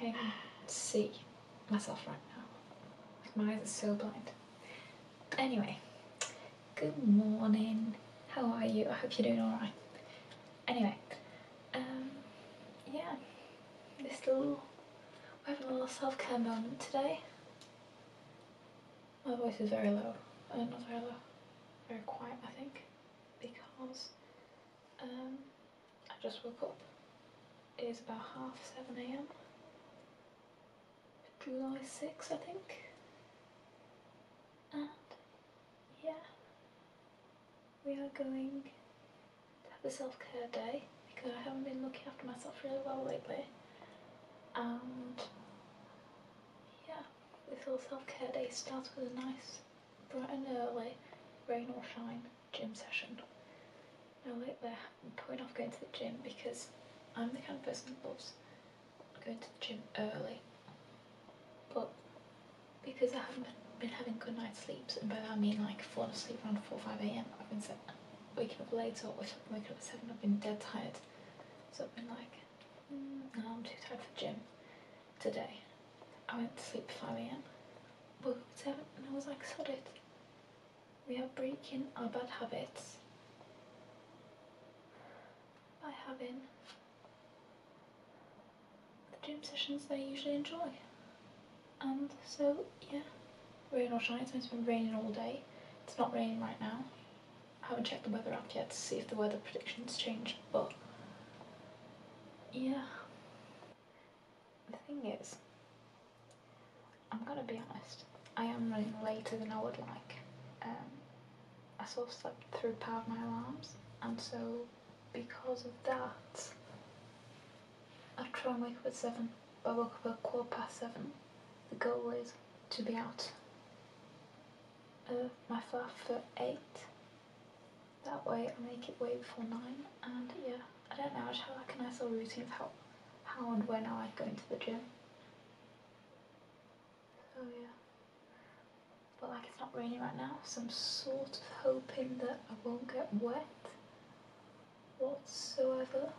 can't see myself right now. My eyes are so blind. Anyway, good morning. How are you? I hope you're doing alright. Anyway, um, yeah, this little, we're having a little self-care moment today. My voice is very low. Uh, not very low. Very quiet, I think. Because um, I just woke up. It is about half 7am. July 6th, I think. And yeah, we are going to have a self-care day because I haven't been looking after myself really well lately. And yeah, this little self-care day starts with a nice, bright and early, rain or shine gym session. Now lately I'm putting off going to the gym because I'm the kind of person that loves going to the gym early. But because I haven't been having good night's sleeps, and by that I mean like falling asleep around 4 5 am, I've been waking up late or waking up at 7, I've been dead tired. So I've been like, mm, no, I'm too tired for gym today. I went to sleep 5 am, woke up at 7, and I was like, sod it. We are breaking our bad habits by having the gym sessions that I usually enjoy. And so, yeah, rain or shine, it's been raining all day. It's not raining right now. I haven't checked the weather app yet to see if the weather predictions change, but yeah. The thing is, I'm gonna be honest, I am running later than I would like. Um, I sort of slept through part of my alarms, and so because of that, I try and wake up at seven. But I woke up at quarter past seven. The goal is to be out of my flat for eight. That way I make it way before nine. And yeah, I don't know. I just have like a nice little routine of how, how and when I like going to the gym. So yeah. But like it's not raining right now, so I'm sort of hoping that I won't get wet whatsoever.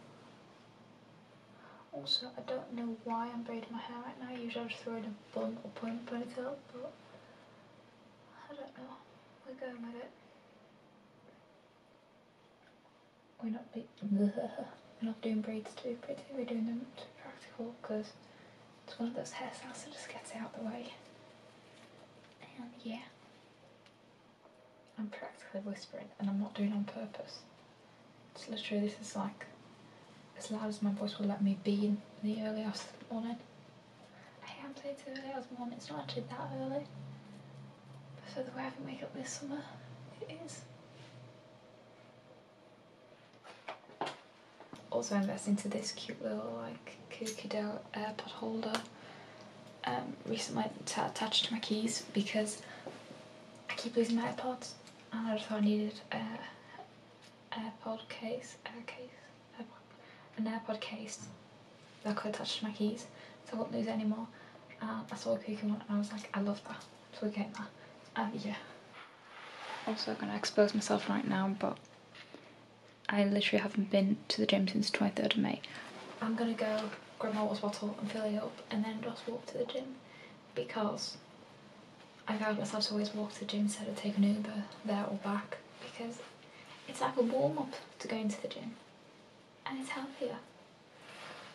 Also, I don't know why I'm braiding my hair right now. Usually I just throw in a bun or put in a ponytail, but I don't know. We're going with it. We're not be we're not doing braids too pretty. We're doing them too practical because it's one of those hairstyles that just gets out the way. And yeah, I'm practically whispering, and I'm not doing it on purpose. It's literally this is like as loud as my voice will let me be in the early hours of the morning. I am saying to early hours morning, it's not actually that early. But for the way I have been waking up this summer, it is. Also invest into this cute little like kooky dough AirPod holder. Um, recently attached to my keys because I keep losing my AirPods and I just thought I needed a AirPod case, air case, an AirPod case that I could attach to my keys so I wouldn't lose it anymore. And um, I saw a kooky one and I was like, I love that. So we getting that. And yeah. Also gonna expose myself right now, but I literally haven't been to the gym since 23rd of May. I'm gonna go grab my water bottle and fill it up and then just walk to the gym because I vowed myself to always walk to the gym instead of taking an Uber there or back because it's like a warm up to going to the gym and it's healthier.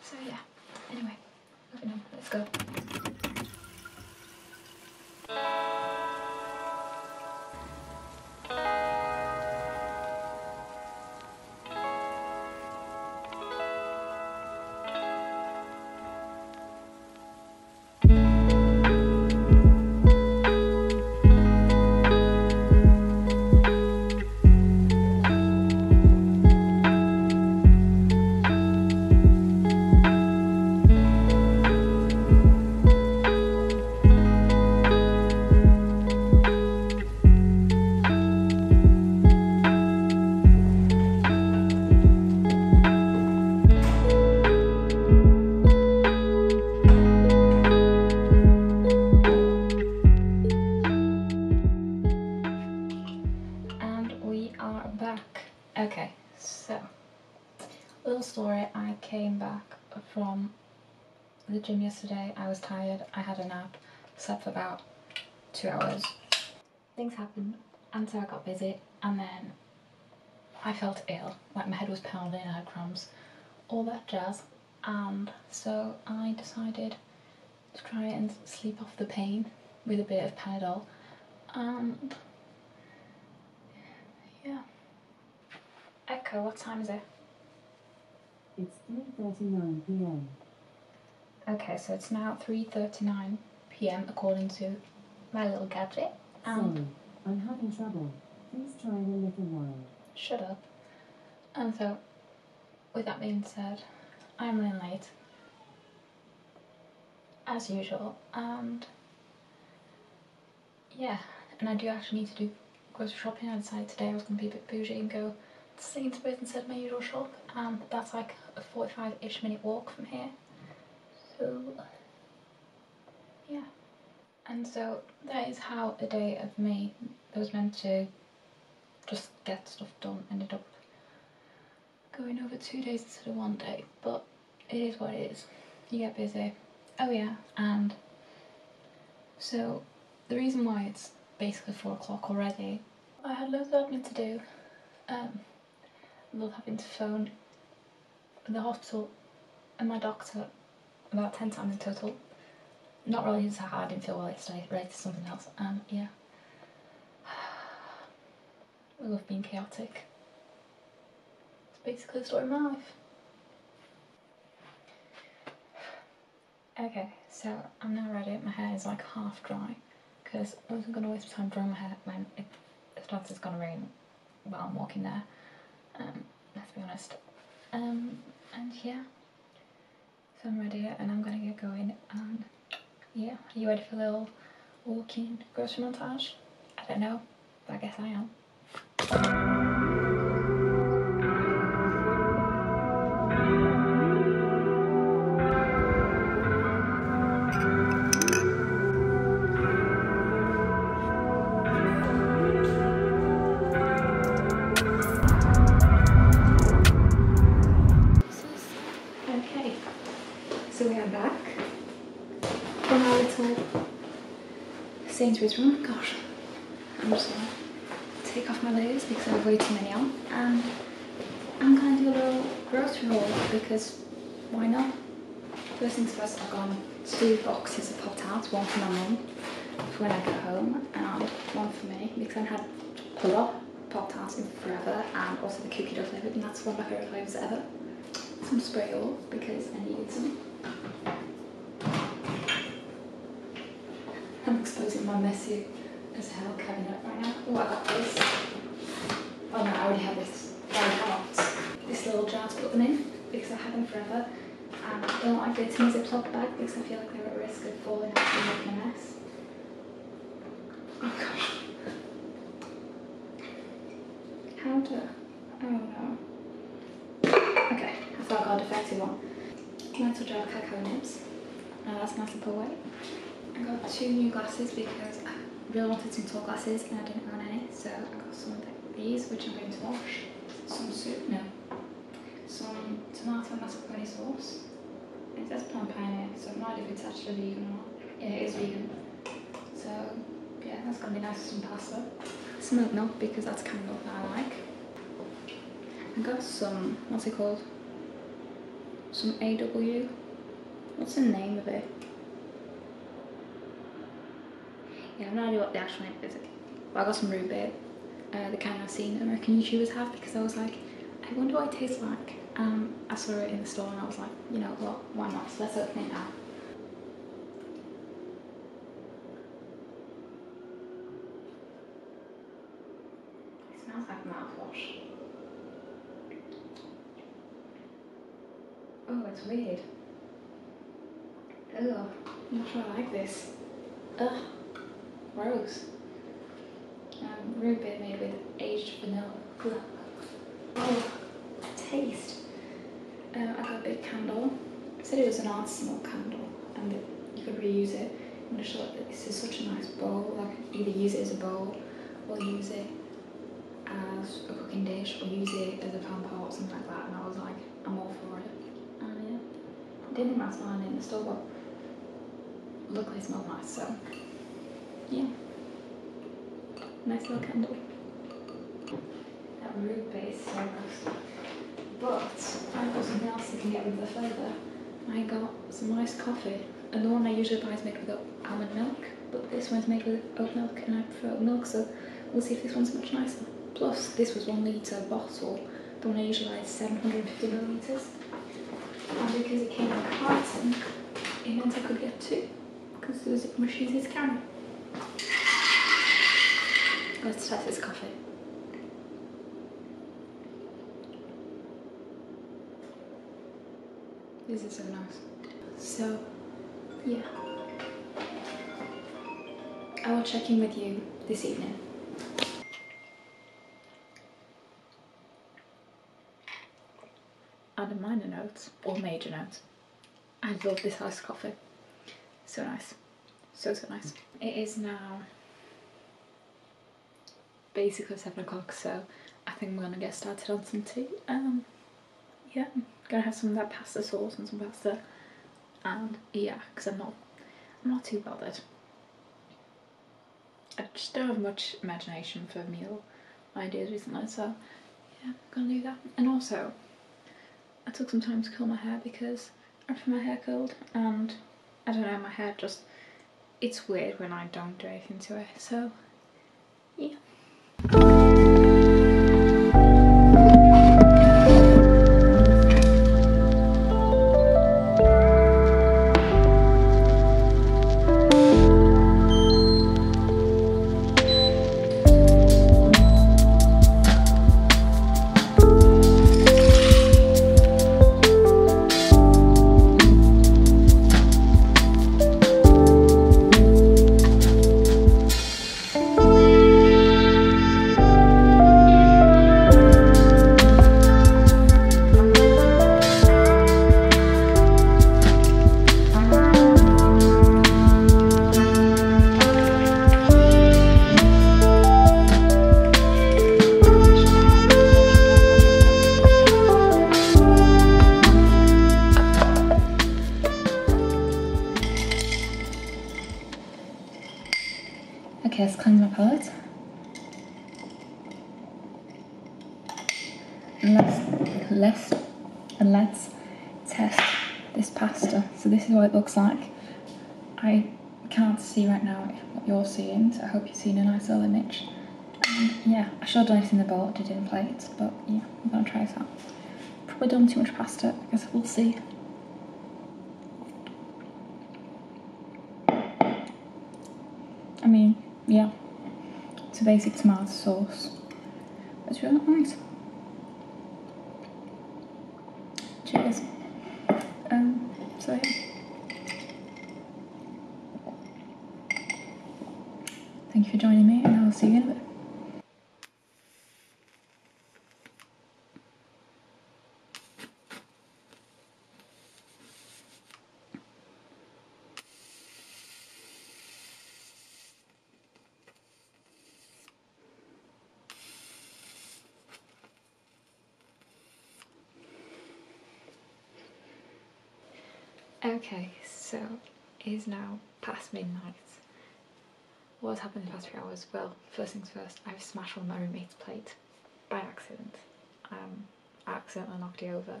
So yeah, anyway, let's go. I was tired. I had a nap. Slept for about two hours. Things happened, and so I got busy, and then I felt ill. Like my head was pounding. I had cramps, all that jazz. And so I decided to try and sleep off the pain with a bit of Panadol. And yeah. Echo, what time is it? It's 3.39 p.m. Okay, so it's now 3:39 p.m. according to my little gadget. And Sorry, I'm having trouble. Please try in a little while. shut up. And so, with that being said, I'm running late, as usual. And yeah, and I do actually need to do grocery shopping. I decided today I was going to be a bit bougie and go to Sainsbury's instead of my usual shop, and that's like a 45-ish minute walk from here. Yeah, and so that is how a day of me that was meant to just get stuff done ended up going over two days instead of one day. But it is what it is. You get busy. Oh yeah, and so the reason why it's basically four o'clock already, I had loads of admin to do. Um, love having to phone the hospital and my doctor about 10 times in total. Not really how I didn't feel well yesterday, related to something else. Um, yeah. I love being chaotic. It's basically the story of my life. Okay, so I'm now ready. My hair is like half dry because I wasn't going to waste time drying my hair when it starts it's going to rain while I'm walking there. Um, let's be honest. Um, and yeah, so I'm ready and I'm gonna get going. And yeah, are you ready for a little walking grocery montage? I don't know, but I guess I am. Sainsbury's run. Oh gosh, I'm just gonna take off my layers because I have way too many on, and I'm gonna do a little grocery haul because why not? First things first, I've gone two boxes of Pop Tarts, one for my mum for when I get home, and one for me because I had a lot Pop Tarts in forever, and also the cookie dough flavour, and that's one of my favourite flavours ever some spray oil because I needed some. I'm exposing my messy as hell cabinet right now. Oh, I got this. Oh no, I already have this. I got this little jar to put them in because I had them forever. And I don't like getting a Ziploc bag because I feel like they're at risk of falling out and making a mess. Oh gosh. How to. Oh no. Okay, I thought I got a defective one. Little jar cacao nibs. Uh, that's nice and put away. I got two new glasses because I really wanted some tall glasses and I didn't own any, so I got some of these, which I'm going to wash. Some soup, no. Some tomato mascarpone sauce. It says pioneer, so I'm not if it's actually vegan or not. Yeah, it is vegan. So yeah, that's gonna be nice with some pasta. Some oat milk because that's kind of milk that I like. I got some, what's it called? Some A&W. What's the name of it? I have no idea what the actual name is. But I got some beer, uh, the kind I've seen American YouTubers have because I was like, I wonder what it tastes like. Um, I saw it in the store and I was like, you know what, why not? So let's open it now. It smells like mouthwash. Oh, it's weird. Ugh, I'm not sure I like this. Ugh, gross. Um, beer made with aged vanilla. Oh, taste. Um, I got a big candle. It said it was an artisanal candle and that you could reuse it. I'm just like, this is such a nice bowl. I could either use it as a bowl or use it as a cooking dish or use it as a pan pot or something like that. And I was like, I'm all for it. And yeah, didn't think that's mine in the store, but luckily it smelled nice, so yeah. Nice little candle. That root bit is so gross. But I've got something else that can get of the flavour. I got some nice coffee, and the one I usually buy is made with almond milk, but this one's made with oat milk, and I prefer oat milk, so we'll see if this one's much nicer. Plus, this was one litre bottle, the one I usually buy is 750 millilitres. And because it came in a carton, it meant I could get two, because it was much easier to carry. Let's test this coffee. This is so nice. So, yeah. I will check in with you this evening. Under minor notes, or major notes, I love this iced coffee. So nice. So, so nice. It is now basically seven o'clock, so I think we're gonna get started on some tea. Um, yeah, gonna have some of that pasta sauce and some pasta, and yeah, because I'm not, I'm not too bothered. I just don't have much imagination for meal ideas recently, so yeah, I'm gonna do that. And also, I took some time to curl my hair because I have my hair curled, and I don't know, my hair just, it's weird when I don't do anything to it, so yeah. Okay, And let's, let's, and let's test this pasta. So this is what it looks like. I can't see right now what you're seeing, so I hope you're seeing a nice little image. Yeah, I should have done it in the bowl, did it in plates, but yeah, I'm gonna try this out. Probably done too much pasta, I guess we'll see. I mean, yeah, it's a basic tomato sauce. It's really nice. Cheers. Um, so yeah. Thank you for joining me, and I'll see you in a bit. Okay, so it is now past midnight. What has happened in the past few hours? Well, first things first, I've smashed on my roommate's plate by accident. Um, I accidentally knocked it over.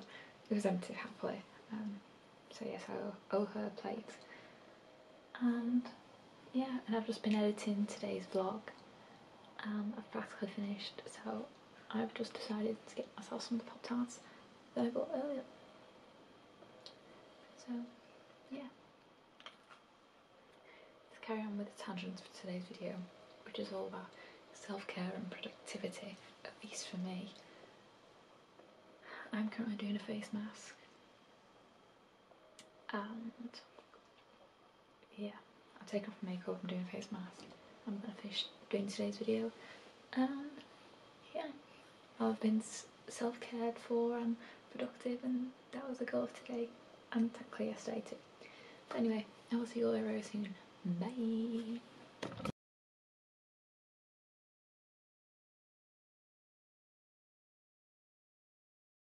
It was empty, happily. Um, so yes, I owe, her a plate. And yeah, and I've just been editing today's vlog. Um, I've practically finished, so I've just decided to get myself some of the Pop Tarts that I bought earlier. So, yeah. Let's carry on with the tangents for today's video, which is all about self-care and productivity, at least for me. I'm currently doing a face mask. And yeah, I've taken off my makeup, I'm doing a face mask. I'm gonna finish doing today's video. And yeah, I've been self-cared for and productive and that was the goal of today and technically yesterday too. Anyway, I will see you all very soon. Bye!